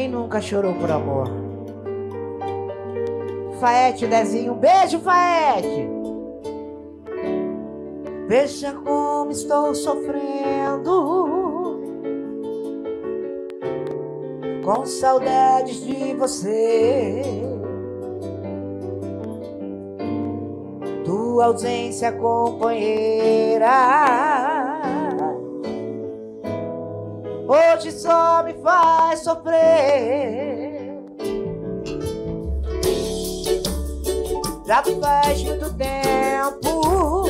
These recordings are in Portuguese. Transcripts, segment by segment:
Quem nunca chorou por amor? Faete, Dezinho, beijo, Faete! Veja como estou sofrendo Com saudades de você Tua ausência, companheira Hoje só me faz sofrer. Já faz muito tempo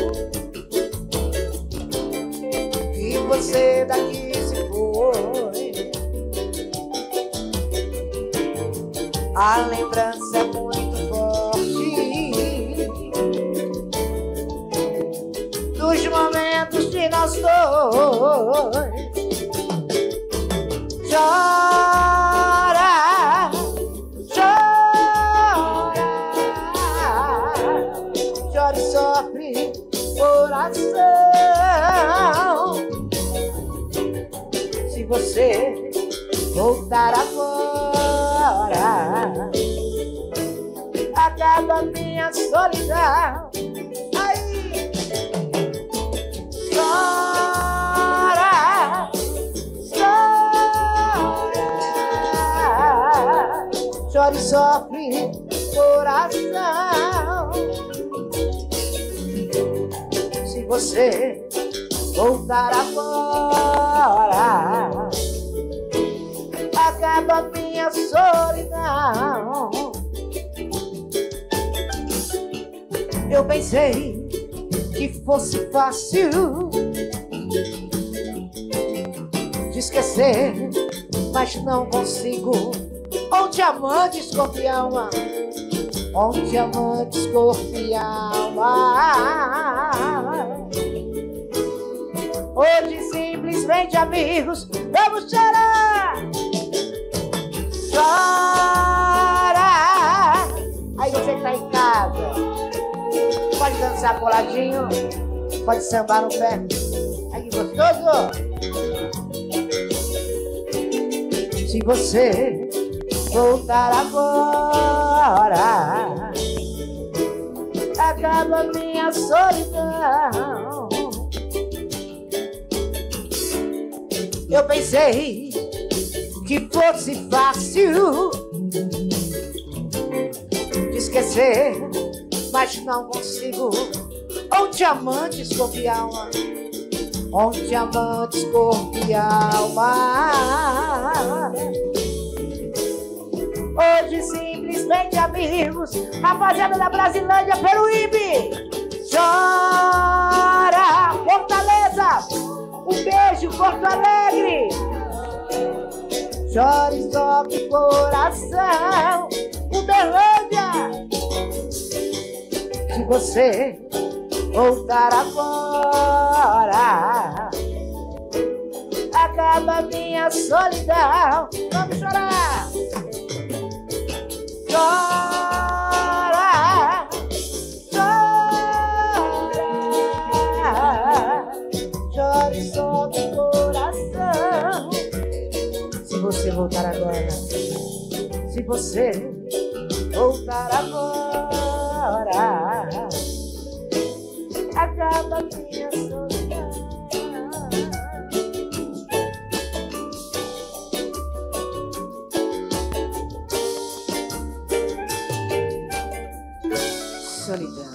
Que você daqui se foi. A lembrança é muito forte Dos momentos de nós dois chora, chora, chora e sofre coração. Se você voltar agora, acaba minha solidão. E sofre coração. Se você voltar agora, acaba minha solidão. Eu pensei que fosse fácil de esquecer, mas não consigo um diamante escorpião. Um diamante escorpião. Hoje simplesmente amigos Vamos chorar. Chora Aí você que tá em casa Pode dançar coladinho Pode sambar no pé. Aí gostoso? Se você voltar agora. Acaba minha solidão. Eu pensei que fosse fácil esquecer Mas não consigo. Um diamante escorpião Um diamante escorpião Hoje simplesmente amigos, rapaziada da Brasilândia, Peruíbe, chora, Fortaleza, um beijo, Porto Alegre, chora e sobe coração, Uberlândia, se você voltar agora, acaba minha solidão, vamos chorar chora, chora, chora e sobe o coração. Se você voltar agora, se você voltar agora, acaba minha solidão.